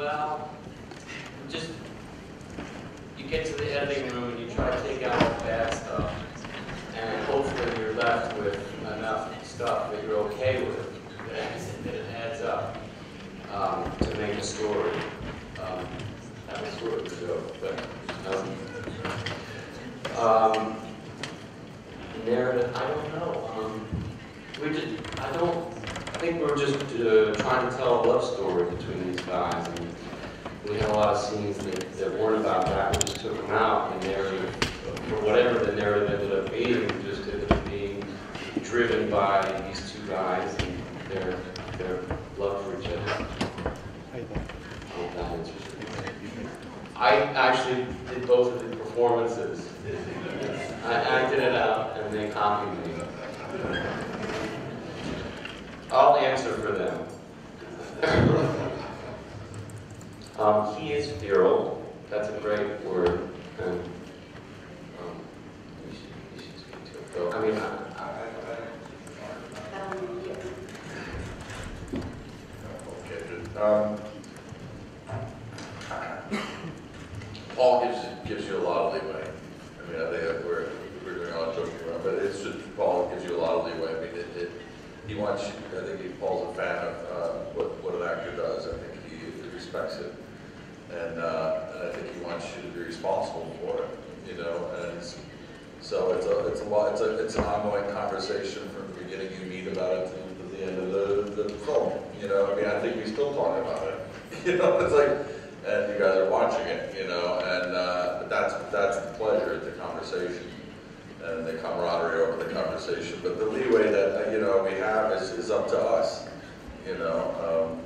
Well, just, you get to the editing room and you try to take out all the bad stuff, and hopefully you're left with enough stuff that you're okay with, that it adds up um, to make a story. Um, That was sort of the joke, but, um, um, narrative, I don't know. Um, we just, I don't, I think we're just uh, trying to tell a love story between these guys. We had a lot of scenes that, that weren't about that. We just took them out. And narrative, or whatever the narrative ended up being, just ended up being driven by these two guys and their their love for each other. I actually did both of the performances. I acted it out and they copied me. I'll answer for them. Um, he is virile. That's a great word. And, um, you should, you should speak to it. Though. I mean, I, Um, Paul gives, gives you a lot of leeway. I mean, I think we're, we're doing a lot of joking around, but it's just, Paul gives you a lot of leeway. I mean, it, it, he wants, I think he, Paul's a fan of, uh, what, what an actor does. I think he respects it. And, uh, and I think he wants you to be responsible for it, you know, and it's- so it's a, it's a lot, it's a, it's an ongoing conversation from the beginning. You meet about it to the end of the, the film, you know, I mean, I think we still talk about it, you know, it's like, and you guys are watching it, you know, and, uh, that's, that's the pleasure, the conversation, and the camaraderie over the conversation, but the leeway that, you know, we have is, is up to us, you know, um,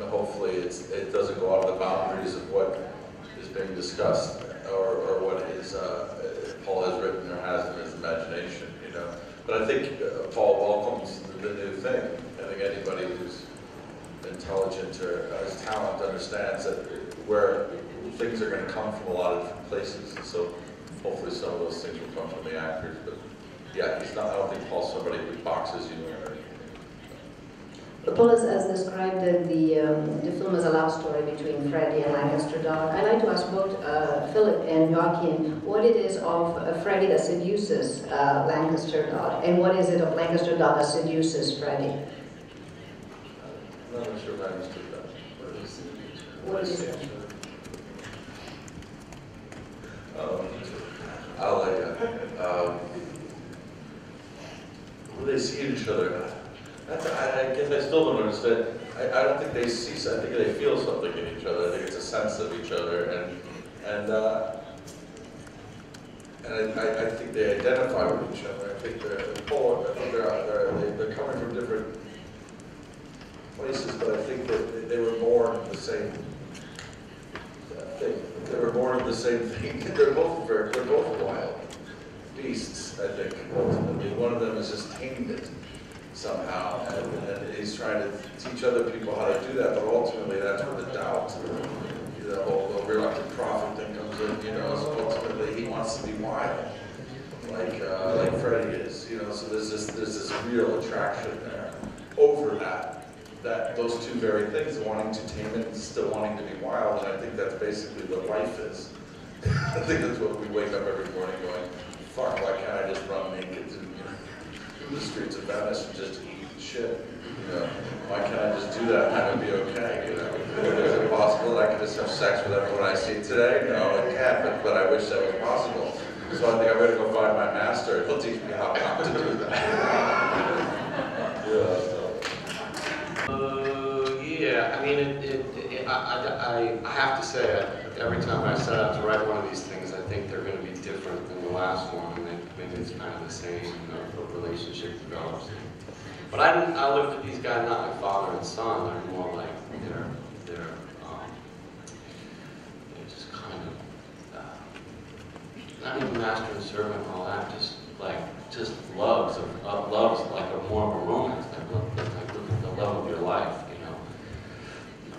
and hopefully it doesn't go out of the boundaries of what is being discussed, or, or what is, uh, Paul has written or has in his imagination, you know. But I think uh, Paul welcomes the new thing. I think anybody who's intelligent or has talent understands that where things are gonna come from a lot of different places. And so hopefully some of those things will come from the actors, but yeah, he's not, I don't think Paul's somebody who boxes you or anything. Paul has, described the, the, um, the film as a love story between Freddie and Lancaster Dodd. I'd like to ask both uh, Philip and Joaquin what it is of uh, Freddie that seduces uh, Lancaster Dodd, and what is it of Lancaster Dodd that seduces Freddie? I'm not sure understood that. What is it? Um, I'll let you. Um, when they see each other, that's, I, guess I still don't understand. I, I don't think they see, I think they feel something in each other. I think it's a sense of each other, and and uh, and I, I, think they identify with each other. I think they're polar. I think they're, they're they- they're coming from different places, but I think that they- were born the same thing. They were born in the same thing. They're both they're both wild beasts, I think, ultimately. One of them has just tamed it somehow, and, and he's trying to teach other people how to do that, but ultimately that's where the doubt, the whole the reluctant prophet thing comes in, you know, ultimately he wants to be wild, like, uh, like Freddie is, you know, so there's this, there's this real attraction there over that, that, those two very things, wanting to tame it and still wanting to be wild, and I think that's basically what life is. I think that's what we wake up every morning going, fuck, why can't I just run naked to, you know, the streets of Venice and just eat shit? You know, why can't I just do that and it be okay, you know? Is it possible that I can just have sex with everyone I see today? No, it can't, but, but I wish that was possible. So I think I'm gonna go find my master, he'll teach me how not to do that. Yeah, so. Uh, yeah, I mean, it, it, it, I, I, I have to say, every time I set out to write one of these things, I think they're going to be different than the last one, maybe it's kind of the same, you know, the relationship develops. But I, I looked at these guys not like father and son, they're more like, they're, they're, um, they're just kind of, uh, not even master and servant and all that, just like, just loves of, of loves like a more of a romance, like look, like look at the love of your life, you know.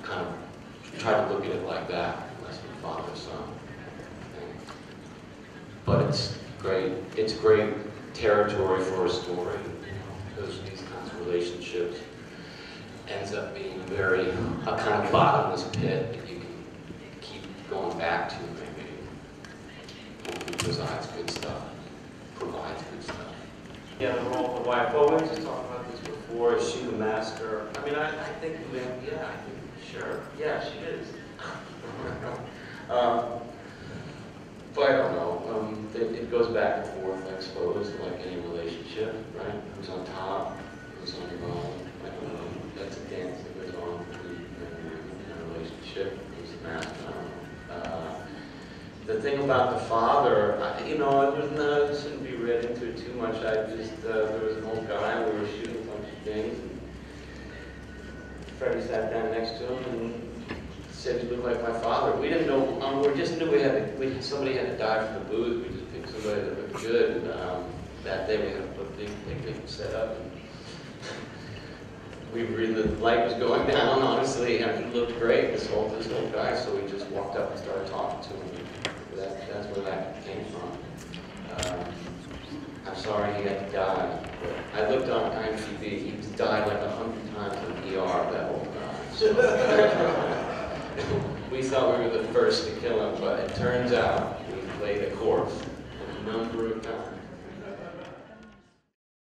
Kind of try to look at it like that, less than father son. thing. But it's great, it's great territory for a story, because these kinds of relationships ends up being a very, a kind of bottomless pit that you can keep going back to maybe. Hopefully provides good stuff, provides good stuff. Yeah, the role of the wife, well, we just talking about this before, is she the master? I mean, I, I think, yeah, I think, sure, yeah, she is. Um, But I don't know, um, it, it goes back and forth, I suppose, like any relationship, right? Who's on top, who's on the bottom, I don't know, that's a dance that goes on in a relationship, who's the master. Uh, The thing about the father, I- you know, it was not, it shouldn't be read into it too much, I just, uh, there was an old guy, we were shooting a bunch of things, and Freddie sat down next to him and said he looked like my father. We didn't know, um, we just knew we had, to- we, somebody had to die from the booze. We just picked somebody that looked good. And, um, that day we had a big picnic set up. And we really, the light was going down, honestly, and he looked great, this old, this old guy. So we just walked up and started talking to him. That, that's where that came from. Um, I'm sorry he had to die. But I looked on IMDb, he died like a hundred times in ER, that old guy. So- we thought we were the first to kill him, but it turns out we played a corpse a number of times.